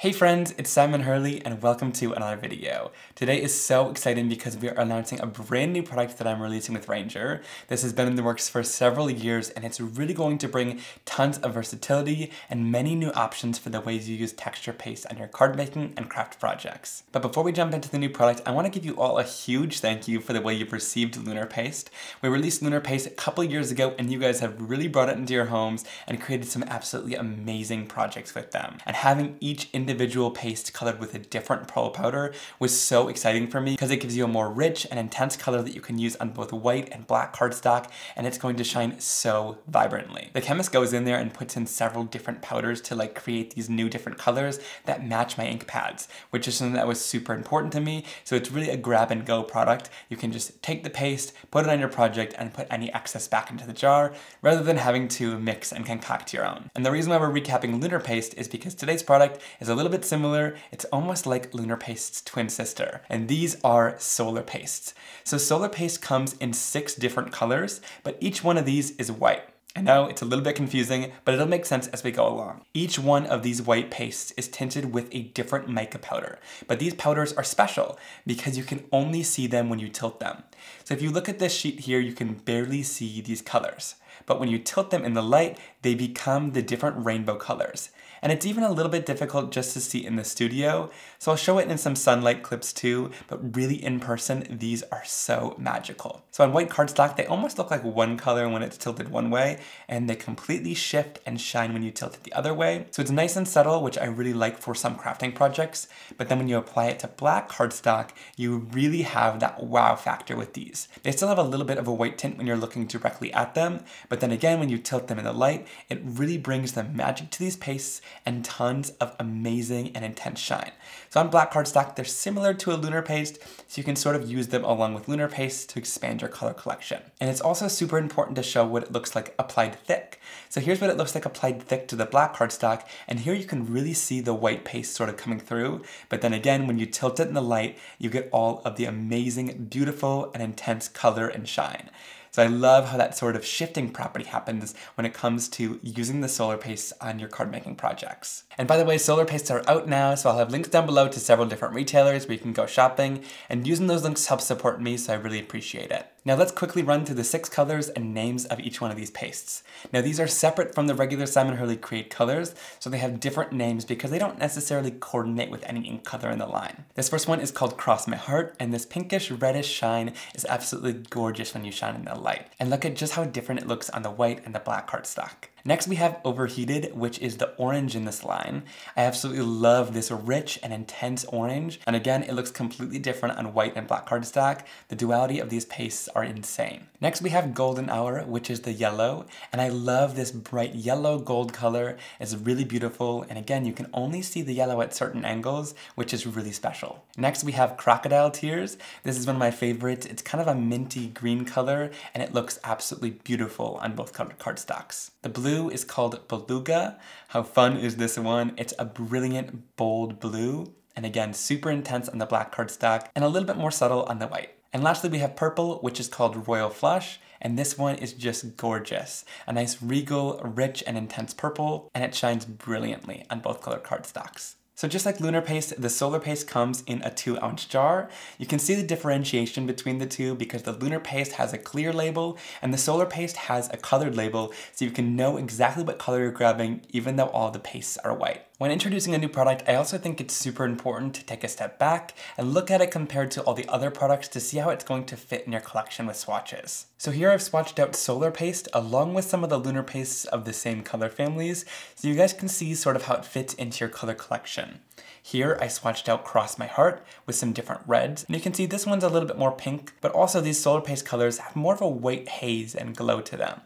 Hey friends, it's Simon Hurley and welcome to another video. Today is so exciting because we are announcing a brand new product that I'm releasing with Ranger. This has been in the works for several years and it's really going to bring tons of versatility and many new options for the ways you use texture paste on your card making and craft projects. But before we jump into the new product, I want to give you all a huge thank you for the way you've received Lunar Paste. We released Lunar Paste a couple years ago and you guys have really brought it into your homes and created some absolutely amazing projects with them. And having each individual paste colored with a different pearl powder was so exciting for me because it gives you a more rich and intense color that you can use on both white and black cardstock and it's going to shine so vibrantly. The chemist goes in there and puts in several different powders to like create these new different colors that match my ink pads, which is something that was super important to me. So it's really a grab and go product. You can just take the paste, put it on your project and put any excess back into the jar rather than having to mix and concoct your own. And the reason why we're recapping Lunar Paste is because today's product is a little bit similar. It's almost like Lunar Paste's twin sister. And these are Solar Pastes. So Solar Paste comes in six different colors, but each one of these is white. I know it's a little bit confusing, but it'll make sense as we go along. Each one of these white pastes is tinted with a different mica powder, but these powders are special because you can only see them when you tilt them. So if you look at this sheet here, you can barely see these colors. But when you tilt them in the light, they become the different rainbow colors. And it's even a little bit difficult just to see in the studio, so I'll show it in some sunlight clips too, but really in person, these are so magical. So on white cardstock, they almost look like one color when it's tilted one way, and they completely shift and shine when you tilt it the other way. So it's nice and subtle, which I really like for some crafting projects, but then when you apply it to black cardstock, you really have that wow factor with these. They still have a little bit of a white tint when you're looking directly at them, but then again, when you tilt them in the light, it really brings the magic to these pastes and tons of amazing and intense shine. So on black cardstock, they're similar to a lunar paste, so you can sort of use them along with lunar paste to expand your color collection. And it's also super important to show what it looks like applied thick. So here's what it looks like applied thick to the black cardstock, and here you can really see the white paste sort of coming through, but then again, when you tilt it in the light, you get all of the amazing, beautiful, and intense color and shine. So I love how that sort of shifting property happens when it comes to using the solar paste on your card making projects. And by the way, solar pastes are out now, so I'll have links down below to several different retailers where you can go shopping, and using those links helps support me, so I really appreciate it. Now let's quickly run through the six colors and names of each one of these pastes. Now these are separate from the regular Simon Hurley Create colors, so they have different names because they don't necessarily coordinate with any ink color in the line. This first one is called Cross My Heart, and this pinkish reddish shine is absolutely gorgeous when you shine in the light. And look at just how different it looks on the white and the black cardstock. Next we have Overheated, which is the orange in this line. I absolutely love this rich and intense orange, and again, it looks completely different on white and black cardstock. The duality of these pastes are insane. Next we have Golden Hour, which is the yellow, and I love this bright yellow gold color. It's really beautiful, and again, you can only see the yellow at certain angles, which is really special. Next we have Crocodile Tears. This is one of my favorites. It's kind of a minty green color, and it looks absolutely beautiful on both cardstocks. The blue blue is called Beluga. How fun is this one? It's a brilliant, bold blue. And again, super intense on the black cardstock and a little bit more subtle on the white. And lastly, we have purple, which is called Royal Flush. And this one is just gorgeous. A nice regal, rich, and intense purple, and it shines brilliantly on both colored cardstocks. So just like Lunar Paste, the Solar Paste comes in a 2 ounce jar. You can see the differentiation between the two because the Lunar Paste has a clear label and the Solar Paste has a colored label so you can know exactly what color you're grabbing even though all the pastes are white. When introducing a new product, I also think it's super important to take a step back and look at it compared to all the other products to see how it's going to fit in your collection with swatches. So here I've swatched out Solar Paste along with some of the Lunar Pastes of the same color families, so you guys can see sort of how it fits into your color collection. Here I swatched out Cross My Heart with some different reds, and you can see this one's a little bit more pink, but also these Solar Paste colors have more of a white haze and glow to them.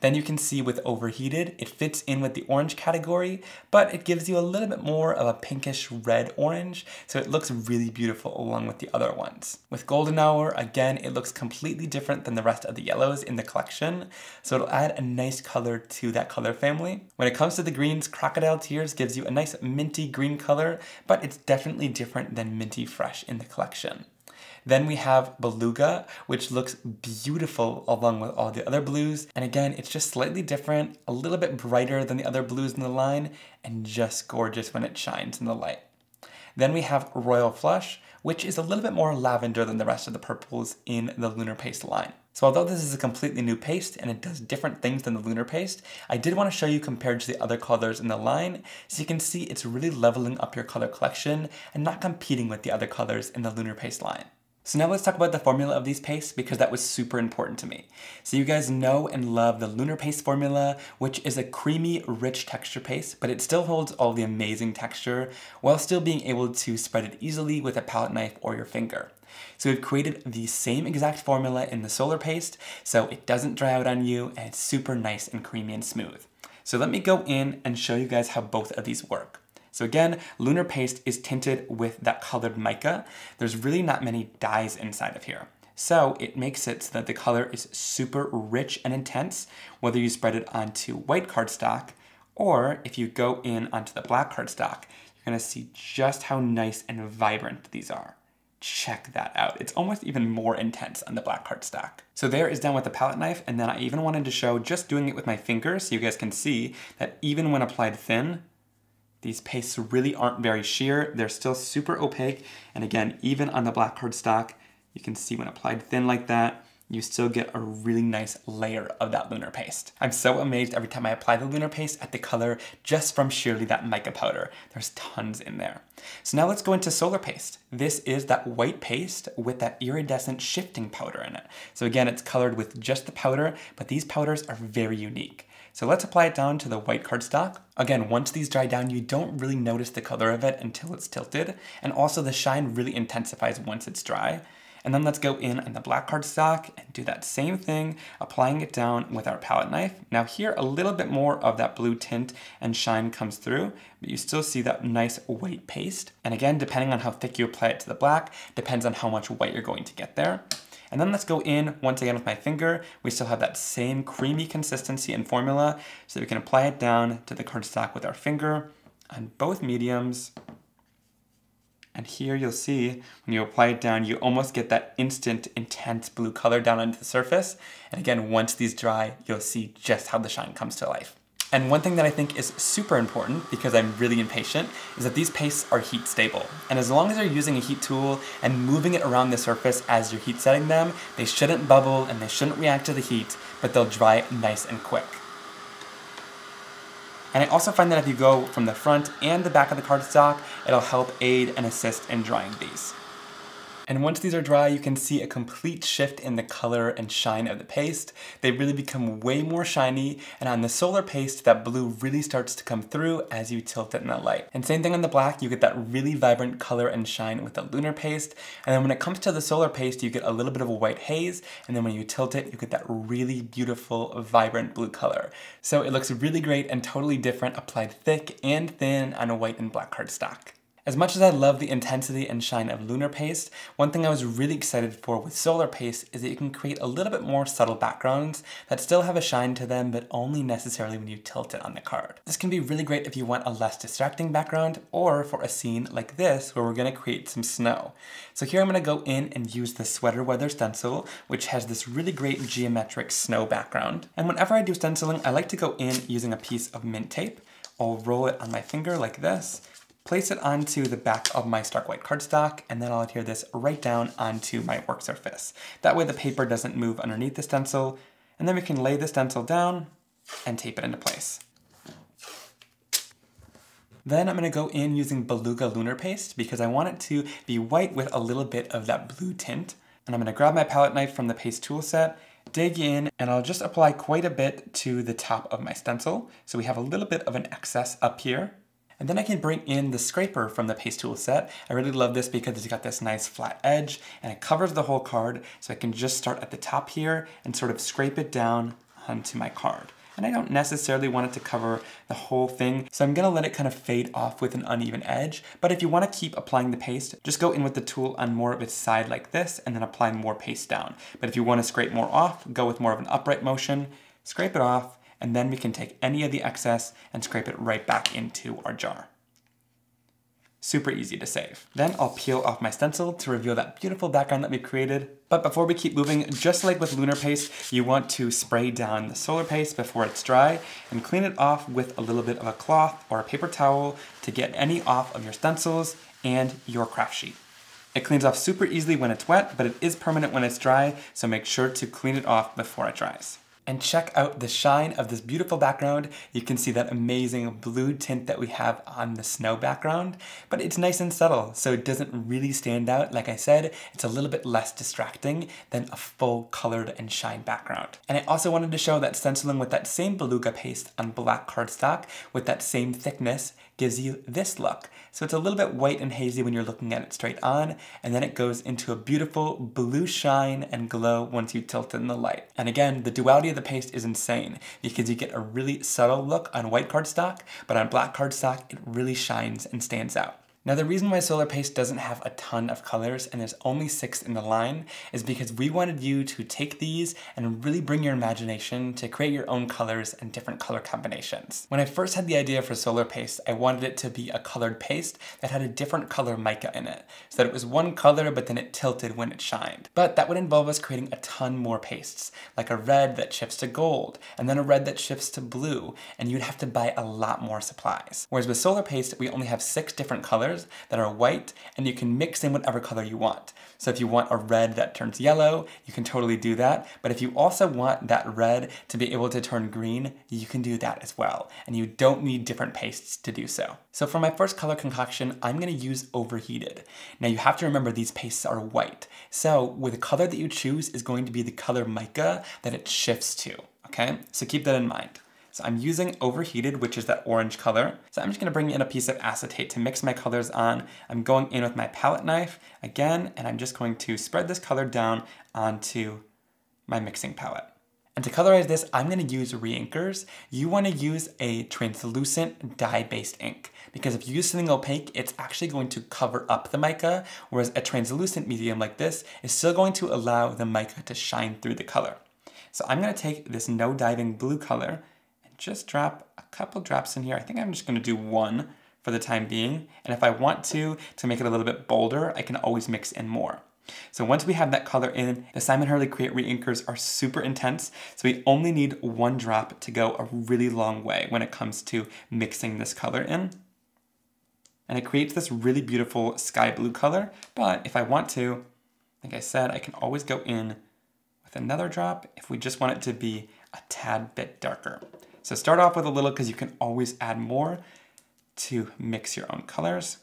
Then you can see with overheated, it fits in with the orange category, but it gives you a little bit more of a pinkish red orange, so it looks really beautiful along with the other ones. With golden hour, again, it looks completely different than the rest of the yellows in the collection, so it'll add a nice color to that color family. When it comes to the greens, crocodile tears gives you a nice minty green color, but it's definitely different than minty fresh in the collection. Then we have Beluga, which looks beautiful along with all the other blues. And again, it's just slightly different, a little bit brighter than the other blues in the line, and just gorgeous when it shines in the light. Then we have Royal Flush, which is a little bit more lavender than the rest of the purples in the Lunar Paste line. So although this is a completely new paste and it does different things than the Lunar Paste, I did want to show you compared to the other colors in the line, so you can see it's really leveling up your color collection and not competing with the other colors in the Lunar Paste line. So now let's talk about the formula of these pastes because that was super important to me. So you guys know and love the Lunar Paste formula, which is a creamy, rich texture paste, but it still holds all the amazing texture while still being able to spread it easily with a palette knife or your finger. So we've created the same exact formula in the Solar Paste, so it doesn't dry out on you and it's super nice and creamy and smooth. So let me go in and show you guys how both of these work. So again, Lunar Paste is tinted with that colored mica. There's really not many dyes inside of here. So it makes it so that the color is super rich and intense, whether you spread it onto white cardstock, or if you go in onto the black cardstock, you're gonna see just how nice and vibrant these are. Check that out. It's almost even more intense on the black cardstock. So there is done with the palette knife, and then I even wanted to show just doing it with my fingers so you guys can see that even when applied thin, these pastes really aren't very sheer. They're still super opaque. And again, even on the black cardstock, you can see when applied thin like that, you still get a really nice layer of that lunar paste. I'm so amazed every time I apply the lunar paste at the color just from sheerly that mica powder. There's tons in there. So now let's go into solar paste. This is that white paste with that iridescent shifting powder in it. So again, it's colored with just the powder, but these powders are very unique. So let's apply it down to the white cardstock. Again, once these dry down, you don't really notice the color of it until it's tilted. And also the shine really intensifies once it's dry. And then let's go in on the black cardstock and do that same thing, applying it down with our palette knife. Now here, a little bit more of that blue tint and shine comes through, but you still see that nice white paste. And again, depending on how thick you apply it to the black, depends on how much white you're going to get there. And then let's go in once again with my finger. We still have that same creamy consistency and formula, so we can apply it down to the cardstock with our finger on both mediums. And here you'll see, when you apply it down, you almost get that instant intense blue color down onto the surface. And again, once these dry, you'll see just how the shine comes to life. And one thing that I think is super important, because I'm really impatient, is that these pastes are heat stable. And as long as you're using a heat tool and moving it around the surface as you're heat setting them, they shouldn't bubble and they shouldn't react to the heat, but they'll dry nice and quick. And I also find that if you go from the front and the back of the cardstock, it'll help aid and assist in drying these. And once these are dry, you can see a complete shift in the color and shine of the paste. They really become way more shiny, and on the solar paste, that blue really starts to come through as you tilt it in the light. And same thing on the black, you get that really vibrant color and shine with the lunar paste. And then when it comes to the solar paste, you get a little bit of a white haze, and then when you tilt it, you get that really beautiful, vibrant blue color. So it looks really great and totally different applied thick and thin on a white and black cardstock. As much as I love the intensity and shine of Lunar Paste, one thing I was really excited for with Solar Paste is that you can create a little bit more subtle backgrounds that still have a shine to them, but only necessarily when you tilt it on the card. This can be really great if you want a less distracting background, or for a scene like this, where we're gonna create some snow. So here I'm gonna go in and use the Sweater Weather Stencil, which has this really great geometric snow background. And whenever I do stenciling, I like to go in using a piece of mint tape. I'll roll it on my finger like this, place it onto the back of my Stark White cardstock, and then I'll adhere this right down onto my work surface. That way the paper doesn't move underneath the stencil, and then we can lay the stencil down and tape it into place. Then I'm going to go in using Beluga Lunar Paste because I want it to be white with a little bit of that blue tint. And I'm going to grab my palette knife from the paste tool set, dig in, and I'll just apply quite a bit to the top of my stencil. So we have a little bit of an excess up here. And then I can bring in the scraper from the paste tool set. I really love this because it's got this nice flat edge and it covers the whole card. So I can just start at the top here and sort of scrape it down onto my card. And I don't necessarily want it to cover the whole thing, so I'm gonna let it kind of fade off with an uneven edge. But if you wanna keep applying the paste, just go in with the tool on more of its side like this and then apply more paste down. But if you wanna scrape more off, go with more of an upright motion, scrape it off, and then we can take any of the excess and scrape it right back into our jar. super easy to save. Then I'll peel off my stencil to reveal that beautiful background that we created. But before we keep moving, just like with lunar paste, you want to spray down the solar paste before it's dry and clean it off with a little bit of a cloth or a paper towel to get any off of your stencils and your craft sheet. It cleans off super easily when it's wet, but it is permanent when it's dry, so make sure to clean it off before it dries. And check out the shine of this beautiful background. You can see that amazing blue tint that we have on the snow background, but it's nice and subtle, so it doesn't really stand out. Like I said, it's a little bit less distracting than a full colored and shine background. And I also wanted to show that stenciling with that same beluga paste on black cardstock with that same thickness gives you this look. So it's a little bit white and hazy when you're looking at it straight on, and then it goes into a beautiful blue shine and glow once you tilt it in the light. And again, the duality of the paste is insane because you get a really subtle look on white cardstock, but on black cardstock, it really shines and stands out. Now the reason why Solar Paste doesn't have a ton of colors and there's only six in the line is because we wanted you to take these and really bring your imagination to create your own colors and different color combinations. When I first had the idea for Solar Paste, I wanted it to be a colored paste that had a different color mica in it, so that it was one color but then it tilted when it shined. But that would involve us creating a ton more pastes, like a red that shifts to gold, and then a red that shifts to blue, and you'd have to buy a lot more supplies. Whereas with Solar Paste, we only have six different colors colors that are white and you can mix in whatever color you want. So if you want a red that turns yellow, you can totally do that. But if you also want that red to be able to turn green, you can do that as well. And you don't need different pastes to do so. So for my first color concoction, I'm gonna use Overheated. Now you have to remember these pastes are white. So with the color that you choose is going to be the color mica that it shifts to, okay? So keep that in mind. So I'm using overheated, which is that orange color. So I'm just gonna bring in a piece of acetate to mix my colors on. I'm going in with my palette knife again, and I'm just going to spread this color down onto my mixing palette. And to colorize this, I'm gonna use reinkers. You wanna use a translucent dye-based ink because if you use something opaque, it's actually going to cover up the mica, whereas a translucent medium like this is still going to allow the mica to shine through the color. So I'm gonna take this no diving blue color just drop a couple drops in here. I think I'm just gonna do one for the time being. And if I want to, to make it a little bit bolder, I can always mix in more. So once we have that color in, the Simon Hurley Create Reinkers are super intense, so we only need one drop to go a really long way when it comes to mixing this color in. And it creates this really beautiful sky blue color, but if I want to, like I said, I can always go in with another drop if we just want it to be a tad bit darker. So start off with a little because you can always add more to mix your own colors.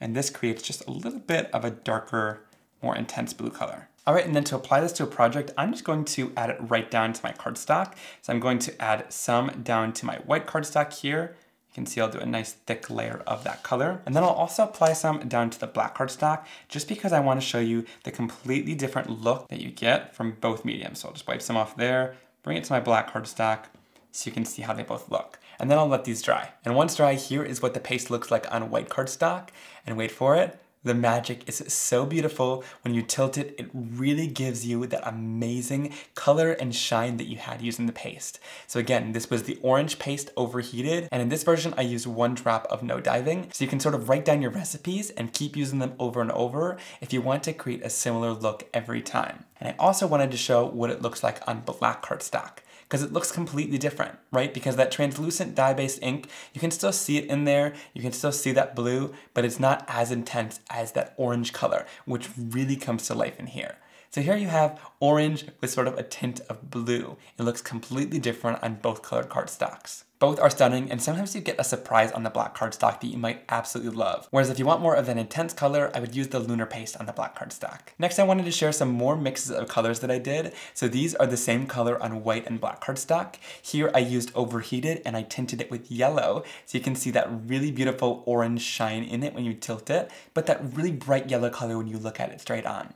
And this creates just a little bit of a darker, more intense blue color. All right, and then to apply this to a project, I'm just going to add it right down to my cardstock. So I'm going to add some down to my white cardstock here. You can see I'll do a nice thick layer of that color. And then I'll also apply some down to the black cardstock just because I wanna show you the completely different look that you get from both mediums. So I'll just wipe some off there, bring it to my black cardstock, so you can see how they both look. And then I'll let these dry. And once dry, here is what the paste looks like on white cardstock. And wait for it, the magic is so beautiful. When you tilt it, it really gives you that amazing color and shine that you had using the paste. So again, this was the orange paste overheated, and in this version, I used one drop of no diving. So you can sort of write down your recipes and keep using them over and over if you want to create a similar look every time. And I also wanted to show what it looks like on black cardstock because it looks completely different, right? Because that translucent dye-based ink, you can still see it in there, you can still see that blue, but it's not as intense as that orange color, which really comes to life in here. So here you have orange with sort of a tint of blue. It looks completely different on both colored cardstocks. Both are stunning, and sometimes you get a surprise on the black cardstock that you might absolutely love. Whereas if you want more of an intense color, I would use the lunar paste on the black cardstock. Next, I wanted to share some more mixes of colors that I did. So these are the same color on white and black cardstock. Here I used overheated and I tinted it with yellow. So you can see that really beautiful orange shine in it when you tilt it, but that really bright yellow color when you look at it straight on.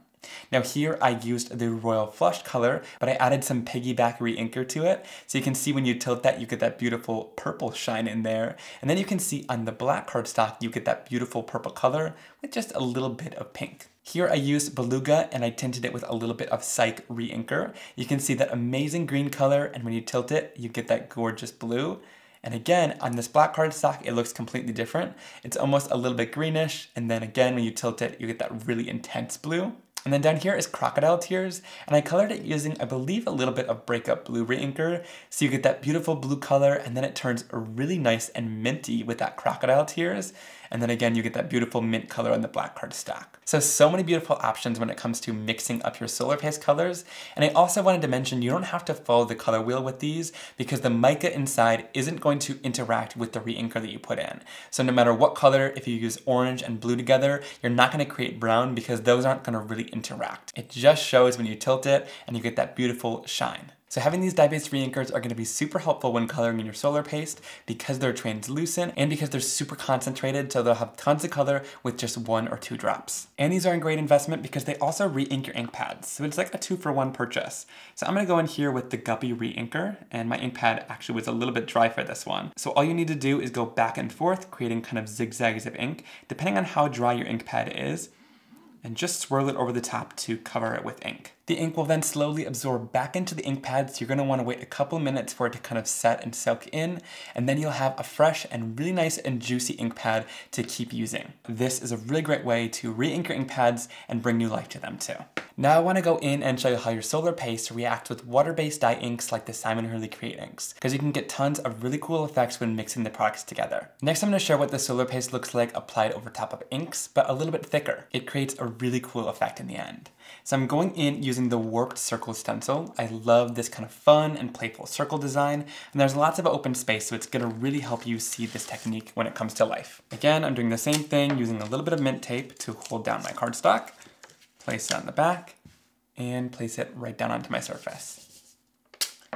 Now here I used the Royal Flush color, but I added some piggyback re-inker to it. So you can see when you tilt that, you get that beautiful purple shine in there. And then you can see on the black cardstock, you get that beautiful purple color with just a little bit of pink. Here I used Beluga and I tinted it with a little bit of Psych re-inker. You can see that amazing green color and when you tilt it, you get that gorgeous blue. And again, on this black cardstock, it looks completely different. It's almost a little bit greenish, and then again, when you tilt it, you get that really intense blue. And then down here is Crocodile Tears, and I colored it using, I believe, a little bit of Breakup Blue Reinker, so you get that beautiful blue color, and then it turns really nice and minty with that Crocodile Tears. And then again, you get that beautiful mint color on the black cardstock. So, so many beautiful options when it comes to mixing up your solar paste colors. And I also wanted to mention you don't have to follow the color wheel with these because the mica inside isn't going to interact with the reinker that you put in. So no matter what color, if you use orange and blue together, you're not gonna create brown because those aren't gonna really interact. It just shows when you tilt it and you get that beautiful shine. So having these dye-based reinkers are going to be super helpful when coloring in your solar paste because they're translucent and because they're super concentrated so they'll have tons of color with just one or two drops. And these are a great investment because they also re-ink your ink pads. So it's like a two for one purchase. So I'm going to go in here with the Guppy re-inker and my ink pad actually was a little bit dry for this one. So all you need to do is go back and forth creating kind of zigzags of ink depending on how dry your ink pad is and just swirl it over the top to cover it with ink. The ink will then slowly absorb back into the ink pad, so you're gonna wanna wait a couple minutes for it to kind of set and soak in, and then you'll have a fresh and really nice and juicy ink pad to keep using. This is a really great way to re-ink your ink pads and bring new life to them too. Now I wanna go in and show you how your solar paste reacts with water-based dye inks like the Simon Hurley Create inks, because you can get tons of really cool effects when mixing the products together. Next I'm gonna show what the solar paste looks like applied over top of inks, but a little bit thicker. It creates a really cool effect in the end. So I'm going in using the warped circle stencil. I love this kind of fun and playful circle design, and there's lots of open space, so it's gonna really help you see this technique when it comes to life. Again, I'm doing the same thing using a little bit of mint tape to hold down my cardstock, place it on the back, and place it right down onto my surface.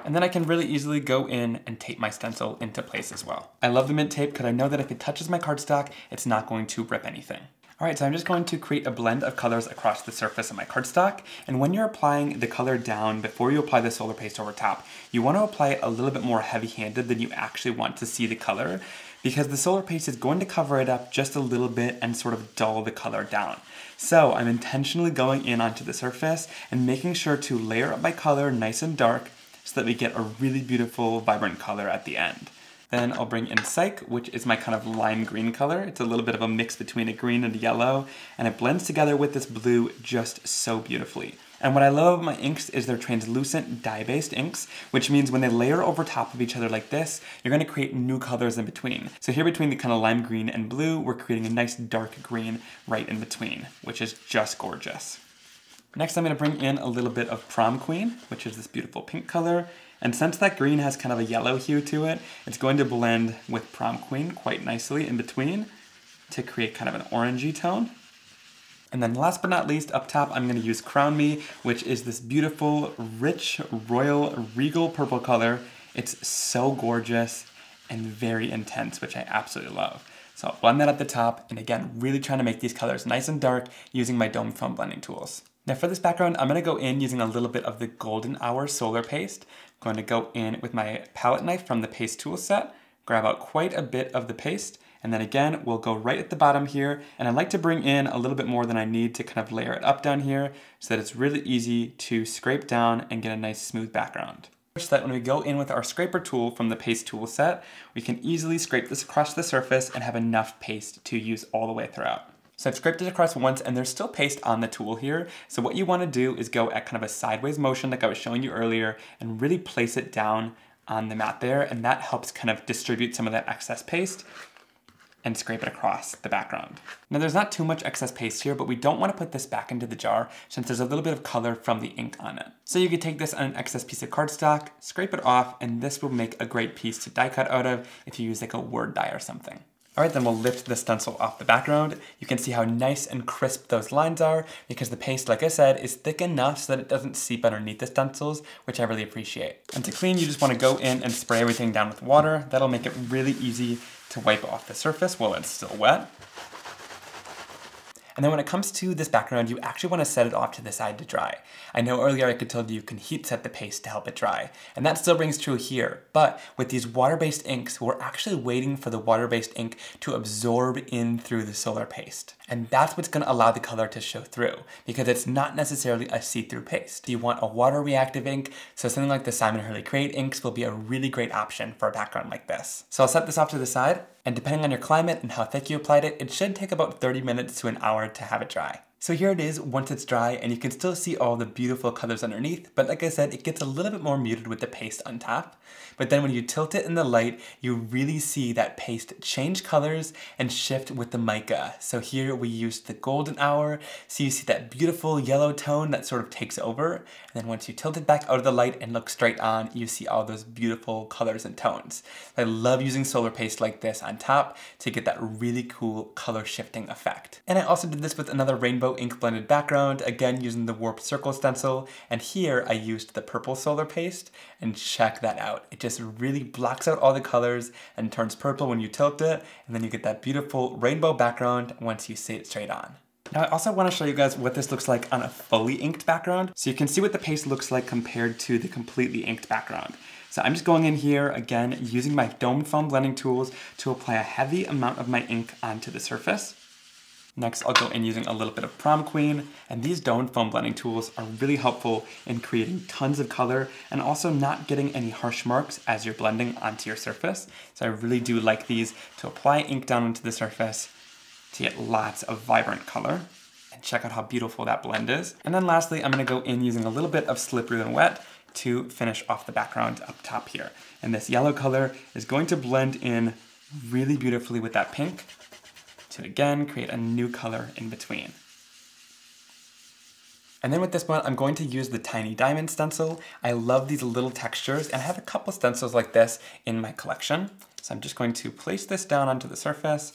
And then I can really easily go in and tape my stencil into place as well. I love the mint tape because I know that if it touches my cardstock, it's not going to rip anything. All right, so I'm just going to create a blend of colors across the surface of my cardstock. And when you're applying the color down before you apply the solar paste over top, you want to apply it a little bit more heavy-handed than you actually want to see the color because the solar paste is going to cover it up just a little bit and sort of dull the color down. So I'm intentionally going in onto the surface and making sure to layer up my color nice and dark so that we get a really beautiful, vibrant color at the end. Then I'll bring in Psych, which is my kind of lime green color. It's a little bit of a mix between a green and a yellow, and it blends together with this blue just so beautifully. And what I love about my inks is they're translucent dye-based inks, which means when they layer over top of each other like this, you're gonna create new colors in between. So here between the kind of lime green and blue, we're creating a nice dark green right in between, which is just gorgeous. Next, I'm gonna bring in a little bit of Prom Queen, which is this beautiful pink color, and since that green has kind of a yellow hue to it, it's going to blend with Prom Queen quite nicely in between to create kind of an orangey tone. And then last but not least, up top, I'm gonna use Crown Me, which is this beautiful, rich, royal, regal purple color. It's so gorgeous and very intense, which I absolutely love. So I'll blend that at the top, and again, really trying to make these colors nice and dark using my Dome Foam blending tools. Now for this background, I'm gonna go in using a little bit of the Golden Hour Solar Paste. I'm going to go in with my palette knife from the paste tool set, grab out quite a bit of the paste, and then again, we'll go right at the bottom here. And I like to bring in a little bit more than I need to kind of layer it up down here so that it's really easy to scrape down and get a nice smooth background. So that when we go in with our scraper tool from the paste tool set, we can easily scrape this across the surface and have enough paste to use all the way throughout. So I've scraped it across once and there's still paste on the tool here. So what you wanna do is go at kind of a sideways motion like I was showing you earlier and really place it down on the mat there and that helps kind of distribute some of that excess paste and scrape it across the background. Now there's not too much excess paste here, but we don't want to put this back into the jar since there's a little bit of color from the ink on it. So you could take this on an excess piece of cardstock, scrape it off, and this will make a great piece to die cut out of if you use like a word die or something. All right, then we'll lift the stencil off the background. You can see how nice and crisp those lines are because the paste, like I said, is thick enough so that it doesn't seep underneath the stencils, which I really appreciate. And to clean, you just wanna go in and spray everything down with water. That'll make it really easy to wipe off the surface while it's still wet. And then when it comes to this background, you actually want to set it off to the side to dry. I know earlier I could tell you you can heat set the paste to help it dry, and that still rings true here, but with these water-based inks, we're actually waiting for the water-based ink to absorb in through the solar paste. And that's what's gonna allow the color to show through, because it's not necessarily a see-through paste. You want a water reactive ink, so something like the Simon Hurley Create inks will be a really great option for a background like this. So I'll set this off to the side, and depending on your climate and how thick you applied it, it should take about 30 minutes to an hour to have it dry. So here it is once it's dry and you can still see all the beautiful colors underneath, but like I said, it gets a little bit more muted with the paste on top. But then when you tilt it in the light, you really see that paste change colors and shift with the mica. So here we used the golden hour, so you see that beautiful yellow tone that sort of takes over. And then once you tilt it back out of the light and look straight on, you see all those beautiful colors and tones. I love using solar paste like this on top to get that really cool color shifting effect. And I also did this with another rainbow ink blended background, again using the warp circle stencil. And here I used the purple solar paste and check that out. It just really blocks out all the colors and turns purple when you tilt it, and then you get that beautiful rainbow background once you see it straight on. Now I also want to show you guys what this looks like on a fully inked background, so you can see what the paste looks like compared to the completely inked background. So I'm just going in here, again, using my domed foam blending tools to apply a heavy amount of my ink onto the surface. Next, I'll go in using a little bit of Prom Queen, and these domed foam blending tools are really helpful in creating tons of color and also not getting any harsh marks as you're blending onto your surface. So I really do like these to apply ink down onto the surface to get lots of vibrant color. And check out how beautiful that blend is. And then lastly, I'm gonna go in using a little bit of Slippery When Wet to finish off the background up top here. And this yellow color is going to blend in really beautifully with that pink again create a new color in between. And then with this one, I'm going to use the Tiny Diamond stencil. I love these little textures, and I have a couple stencils like this in my collection. So I'm just going to place this down onto the surface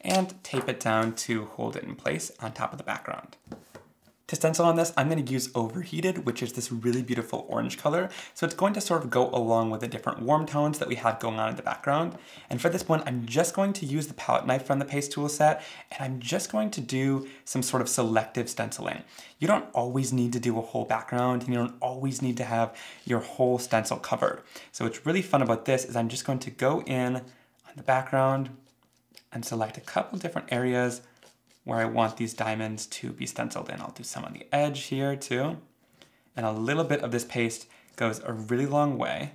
and tape it down to hold it in place on top of the background. To stencil on this, I'm going to use Overheated, which is this really beautiful orange color. So it's going to sort of go along with the different warm tones that we have going on in the background. And for this one, I'm just going to use the palette knife from the paste tool set, and I'm just going to do some sort of selective stenciling. You don't always need to do a whole background, and you don't always need to have your whole stencil covered. So what's really fun about this is I'm just going to go in on the background and select a couple different areas where I want these diamonds to be stenciled in. I'll do some on the edge here too. And a little bit of this paste goes a really long way.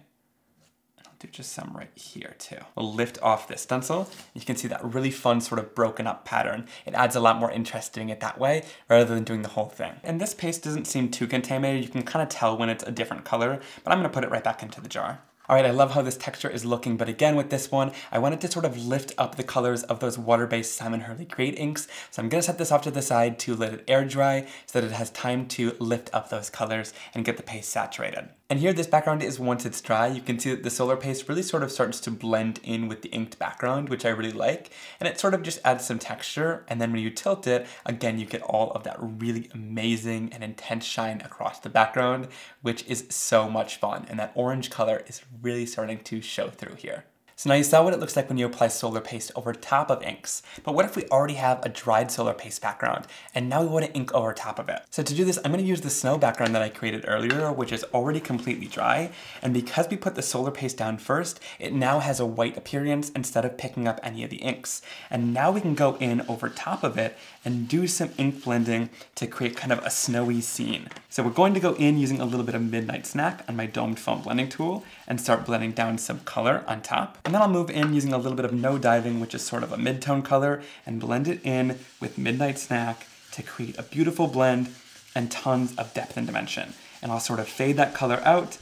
And I'll do just some right here too. We'll lift off this stencil. You can see that really fun sort of broken up pattern. It adds a lot more interest doing it that way rather than doing the whole thing. And this paste doesn't seem too contaminated. You can kind of tell when it's a different color, but I'm gonna put it right back into the jar. All right, I love how this texture is looking, but again with this one, I wanted to sort of lift up the colors of those water-based Simon Hurley Create inks. So I'm gonna set this off to the side to let it air dry so that it has time to lift up those colors and get the paste saturated. And here this background is once it's dry, you can see that the solar paste really sort of starts to blend in with the inked background, which I really like. And it sort of just adds some texture. And then when you tilt it, again, you get all of that really amazing and intense shine across the background, which is so much fun. And that orange color is really starting to show through here. So now you saw what it looks like when you apply solar paste over top of inks. But what if we already have a dried solar paste background and now we want to ink over top of it? So to do this, I'm going to use the snow background that I created earlier, which is already completely dry. And because we put the solar paste down first, it now has a white appearance instead of picking up any of the inks. And now we can go in over top of it and do some ink blending to create kind of a snowy scene. So we're going to go in using a little bit of Midnight Snack on my domed foam blending tool and start blending down some color on top. And then I'll move in using a little bit of No Diving, which is sort of a mid-tone color, and blend it in with Midnight Snack to create a beautiful blend and tons of depth and dimension. And I'll sort of fade that color out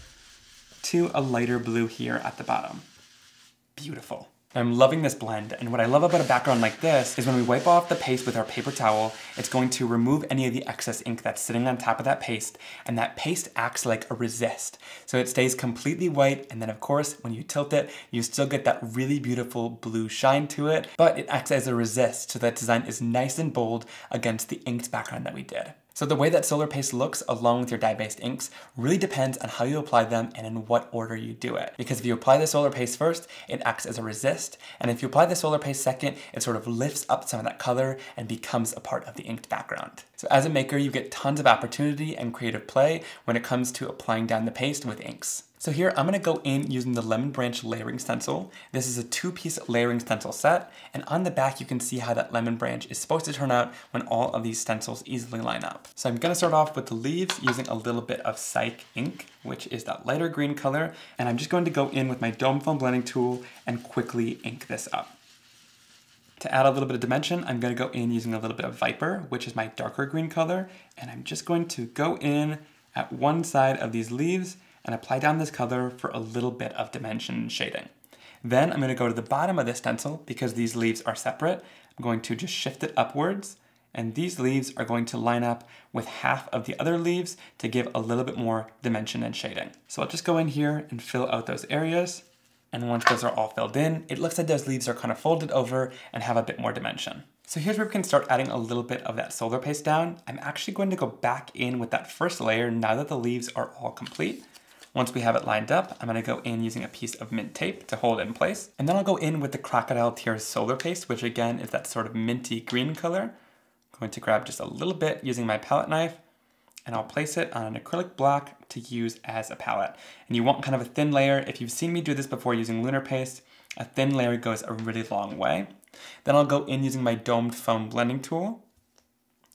to a lighter blue here at the bottom. Beautiful. I'm loving this blend, and what I love about a background like this is when we wipe off the paste with our paper towel, it's going to remove any of the excess ink that's sitting on top of that paste, and that paste acts like a resist. So it stays completely white, and then of course, when you tilt it, you still get that really beautiful blue shine to it, but it acts as a resist, so that design is nice and bold against the inked background that we did. So the way that solar paste looks along with your dye-based inks really depends on how you apply them and in what order you do it. Because if you apply the solar paste first, it acts as a resist, and if you apply the solar paste second, it sort of lifts up some of that color and becomes a part of the inked background. So as a maker, you get tons of opportunity and creative play when it comes to applying down the paste with inks. So here I'm gonna go in using the Lemon Branch layering stencil. This is a two piece layering stencil set, and on the back you can see how that lemon branch is supposed to turn out when all of these stencils easily line up. So I'm gonna start off with the leaves using a little bit of Psych ink, which is that lighter green color, and I'm just going to go in with my Dome Foam blending tool and quickly ink this up. To add a little bit of dimension, I'm gonna go in using a little bit of Viper, which is my darker green color, and I'm just going to go in at one side of these leaves and apply down this color for a little bit of dimension and shading. Then I'm going to go to the bottom of this stencil because these leaves are separate. I'm going to just shift it upwards and these leaves are going to line up with half of the other leaves to give a little bit more dimension and shading. So I'll just go in here and fill out those areas. And once those are all filled in, it looks like those leaves are kind of folded over and have a bit more dimension. So here's where we can start adding a little bit of that solar paste down. I'm actually going to go back in with that first layer now that the leaves are all complete. Once we have it lined up, I'm gonna go in using a piece of mint tape to hold it in place. And then I'll go in with the Crocodile Tears Solar Paste, which again is that sort of minty green color. I'm going to grab just a little bit using my palette knife and I'll place it on an acrylic block to use as a palette. And you want kind of a thin layer. If you've seen me do this before using lunar paste, a thin layer goes a really long way. Then I'll go in using my domed foam blending tool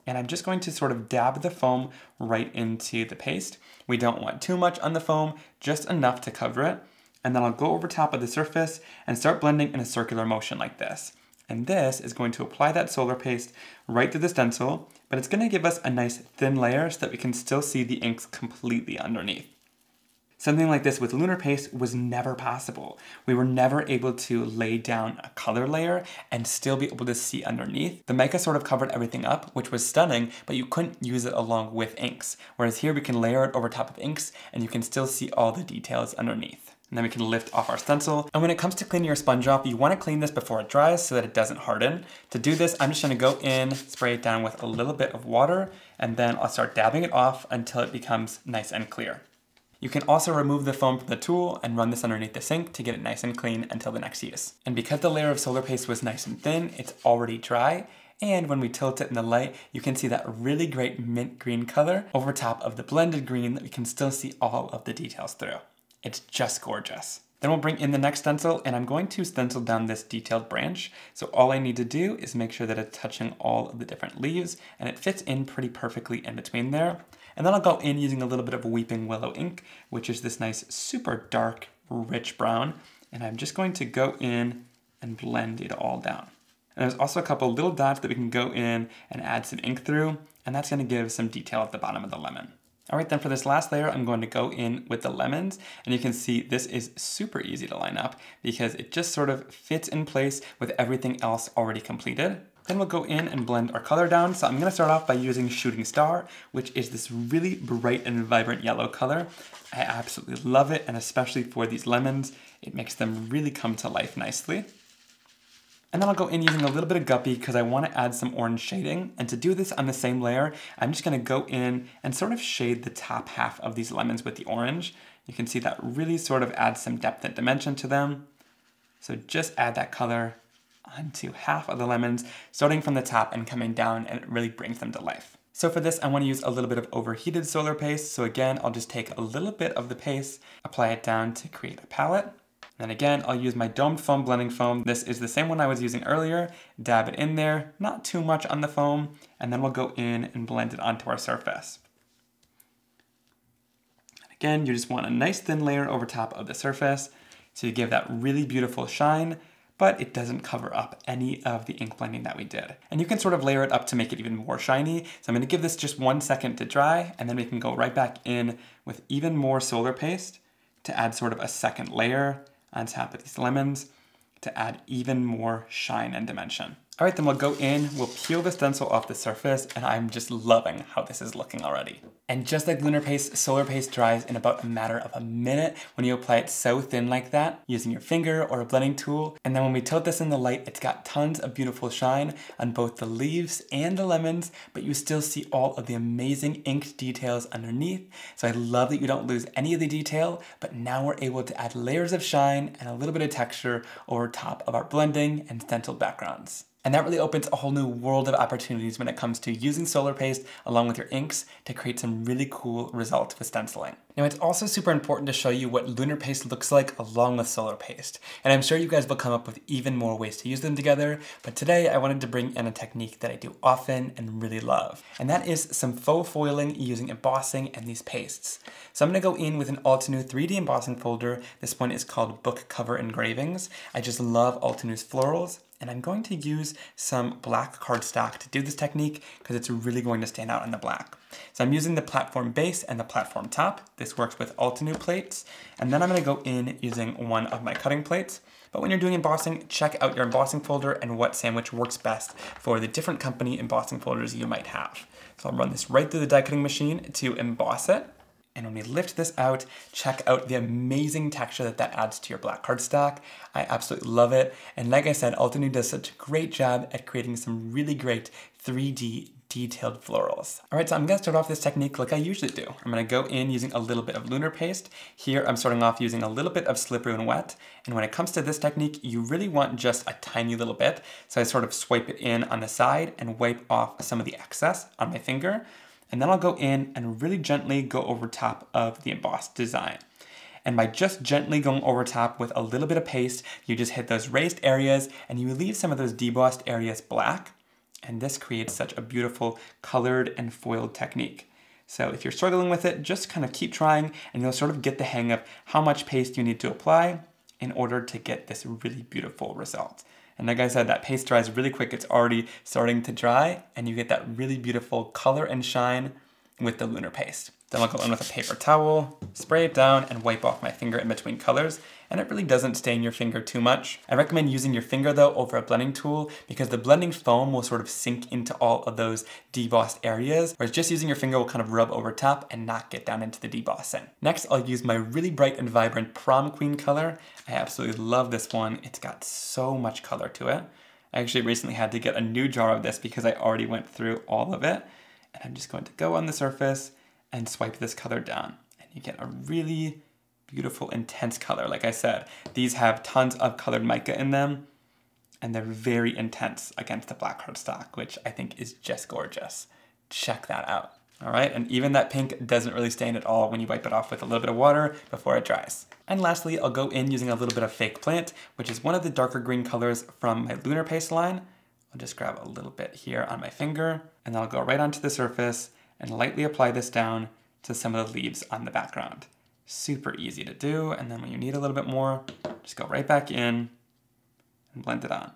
and I'm just going to sort of dab the foam right into the paste. We don't want too much on the foam, just enough to cover it. And then I'll go over top of the surface and start blending in a circular motion like this. And this is going to apply that solar paste right to the stencil, but it's gonna give us a nice thin layer so that we can still see the inks completely underneath. Something like this with lunar paste was never possible. We were never able to lay down a color layer and still be able to see underneath. The mica sort of covered everything up, which was stunning, but you couldn't use it along with inks. Whereas here we can layer it over top of inks and you can still see all the details underneath. And then we can lift off our stencil. And when it comes to cleaning your sponge off, you wanna clean this before it dries so that it doesn't harden. To do this, I'm just gonna go in, spray it down with a little bit of water, and then I'll start dabbing it off until it becomes nice and clear. You can also remove the foam from the tool and run this underneath the sink to get it nice and clean until the next use. And because the layer of solar paste was nice and thin, it's already dry, and when we tilt it in the light, you can see that really great mint green color over top of the blended green that we can still see all of the details through. It's just gorgeous. Then we'll bring in the next stencil and I'm going to stencil down this detailed branch. So all I need to do is make sure that it's touching all of the different leaves and it fits in pretty perfectly in between there. And then I'll go in using a little bit of Weeping Willow ink, which is this nice super dark, rich brown. And I'm just going to go in and blend it all down. And there's also a couple little dots that we can go in and add some ink through, and that's gonna give some detail at the bottom of the lemon. All right, then for this last layer, I'm going to go in with the lemons, and you can see this is super easy to line up because it just sort of fits in place with everything else already completed. Then we'll go in and blend our color down. So I'm gonna start off by using Shooting Star, which is this really bright and vibrant yellow color. I absolutely love it, and especially for these lemons, it makes them really come to life nicely. And then I'll go in using a little bit of Guppy because I want to add some orange shading. And to do this on the same layer, I'm just going to go in and sort of shade the top half of these lemons with the orange. You can see that really sort of adds some depth and dimension to them. So just add that color onto half of the lemons, starting from the top and coming down, and it really brings them to life. So for this, I want to use a little bit of overheated solar paste. So again, I'll just take a little bit of the paste, apply it down to create a palette. Then again, I'll use my domed foam blending foam. This is the same one I was using earlier. Dab it in there, not too much on the foam, and then we'll go in and blend it onto our surface. Again, you just want a nice thin layer over top of the surface so you give that really beautiful shine, but it doesn't cover up any of the ink blending that we did. And you can sort of layer it up to make it even more shiny. So I'm gonna give this just one second to dry, and then we can go right back in with even more solar paste to add sort of a second layer on top of these lemons to add even more shine and dimension. All right, then we'll go in, we'll peel the stencil off the surface, and I'm just loving how this is looking already. And just like Lunar Paste, Solar Paste dries in about a matter of a minute when you apply it so thin like that, using your finger or a blending tool. And then when we tilt this in the light, it's got tons of beautiful shine on both the leaves and the lemons, but you still see all of the amazing inked details underneath. So I love that you don't lose any of the detail, but now we're able to add layers of shine and a little bit of texture over top of our blending and stenciled backgrounds. And that really opens a whole new world of opportunities when it comes to using solar paste along with your inks to create some really cool results with stenciling. Now it's also super important to show you what lunar paste looks like along with solar paste. And I'm sure you guys will come up with even more ways to use them together, but today I wanted to bring in a technique that I do often and really love. And that is some faux foiling using embossing and these pastes. So I'm gonna go in with an Altenew 3D embossing folder. This one is called Book Cover Engravings. I just love Altenew's florals and I'm going to use some black cardstock to do this technique because it's really going to stand out in the black. So I'm using the platform base and the platform top. This works with Altenew plates. And then I'm gonna go in using one of my cutting plates. But when you're doing embossing, check out your embossing folder and what sandwich works best for the different company embossing folders you might have. So I'll run this right through the die cutting machine to emboss it. And when we lift this out, check out the amazing texture that that adds to your black cardstock. I absolutely love it. And like I said, Altenew does such a great job at creating some really great 3D detailed florals. All right, so I'm gonna start off this technique like I usually do. I'm gonna go in using a little bit of lunar paste. Here, I'm starting off using a little bit of slippery and wet. And when it comes to this technique, you really want just a tiny little bit. So I sort of swipe it in on the side and wipe off some of the excess on my finger. And then I'll go in and really gently go over top of the embossed design. And by just gently going over top with a little bit of paste, you just hit those raised areas and you leave some of those debossed areas black. And this creates such a beautiful colored and foiled technique. So if you're struggling with it, just kind of keep trying and you'll sort of get the hang of how much paste you need to apply in order to get this really beautiful result. And like I said, that paste dries really quick. It's already starting to dry and you get that really beautiful color and shine with the lunar paste. Then I'll go in with a paper towel, spray it down, and wipe off my finger in between colors, and it really doesn't stain your finger too much. I recommend using your finger though over a blending tool because the blending foam will sort of sink into all of those debossed areas, whereas just using your finger will kind of rub over top and not get down into the debossing. Next, I'll use my really bright and vibrant Prom Queen color. I absolutely love this one. It's got so much color to it. I actually recently had to get a new jar of this because I already went through all of it. And I'm just going to go on the surface and swipe this color down. And you get a really beautiful, intense color. Like I said, these have tons of colored mica in them and they're very intense against the black cardstock, which I think is just gorgeous. Check that out. All right, and even that pink doesn't really stain at all when you wipe it off with a little bit of water before it dries. And lastly, I'll go in using a little bit of fake plant, which is one of the darker green colors from my lunar paste line. I'll just grab a little bit here on my finger, and then I'll go right onto the surface and lightly apply this down to some of the leaves on the background. Super easy to do, and then when you need a little bit more, just go right back in and blend it on.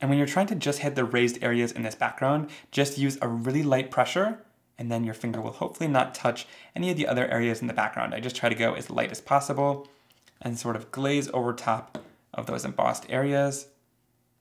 And when you're trying to just hit the raised areas in this background, just use a really light pressure and then your finger will hopefully not touch any of the other areas in the background. I just try to go as light as possible and sort of glaze over top of those embossed areas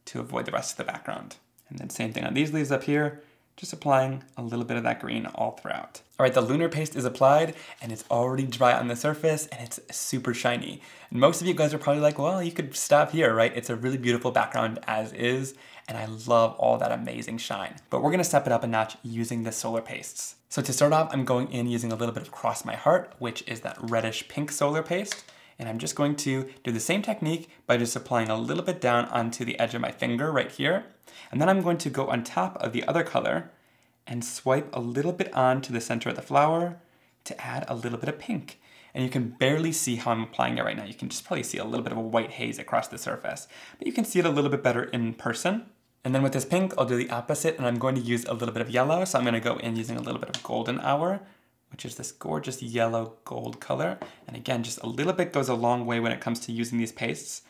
to avoid the rest of the background. And then same thing on these leaves up here, just applying a little bit of that green all throughout. All right, the lunar paste is applied and it's already dry on the surface and it's super shiny. And most of you guys are probably like, well, you could stop here, right? It's a really beautiful background as is and I love all that amazing shine. But we're gonna step it up a notch using the solar pastes. So to start off, I'm going in using a little bit of Cross My Heart, which is that reddish pink solar paste. And I'm just going to do the same technique by just applying a little bit down onto the edge of my finger right here. And then I'm going to go on top of the other color and swipe a little bit onto the center of the flower to add a little bit of pink. And you can barely see how I'm applying it right now. You can just probably see a little bit of a white haze across the surface, but you can see it a little bit better in person. And then with this pink, I'll do the opposite and I'm going to use a little bit of yellow. So I'm gonna go in using a little bit of golden hour, which is this gorgeous yellow gold color. And again, just a little bit goes a long way when it comes to using these pastes.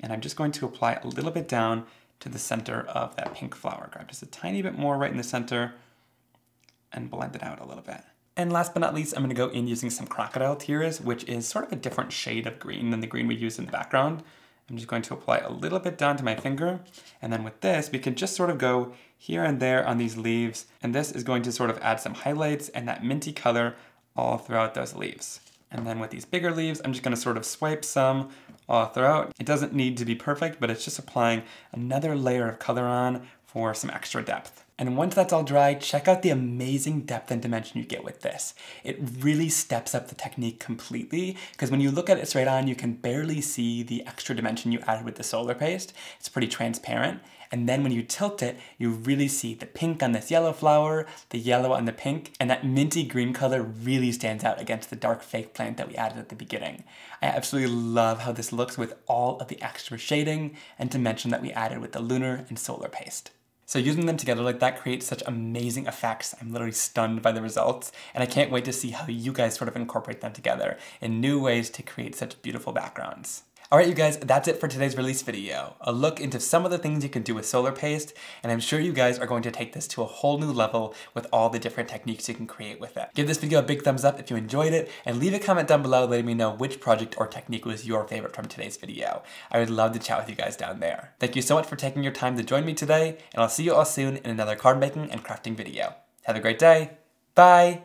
And I'm just going to apply a little bit down to the center of that pink flower. Grab just a tiny bit more right in the center and blend it out a little bit. And last but not least, I'm gonna go in using some crocodile tears, which is sort of a different shade of green than the green we used in the background. I'm just going to apply a little bit down to my finger. And then with this, we can just sort of go here and there on these leaves. And this is going to sort of add some highlights and that minty color all throughout those leaves. And then with these bigger leaves, I'm just gonna sort of swipe some all throughout. It doesn't need to be perfect, but it's just applying another layer of color on for some extra depth. And once that's all dry, check out the amazing depth and dimension you get with this. It really steps up the technique completely, because when you look at it straight on, you can barely see the extra dimension you added with the solar paste. It's pretty transparent. And then when you tilt it, you really see the pink on this yellow flower, the yellow on the pink, and that minty green color really stands out against the dark fake plant that we added at the beginning. I absolutely love how this looks with all of the extra shading and dimension that we added with the lunar and solar paste. So using them together like that creates such amazing effects. I'm literally stunned by the results, and I can't wait to see how you guys sort of incorporate them together in new ways to create such beautiful backgrounds. Alright you guys, that's it for today's release video. A look into some of the things you can do with solar paste, and I'm sure you guys are going to take this to a whole new level with all the different techniques you can create with it. Give this video a big thumbs up if you enjoyed it, and leave a comment down below letting me know which project or technique was your favorite from today's video. I would love to chat with you guys down there. Thank you so much for taking your time to join me today, and I'll see you all soon in another card making and crafting video. Have a great day. Bye!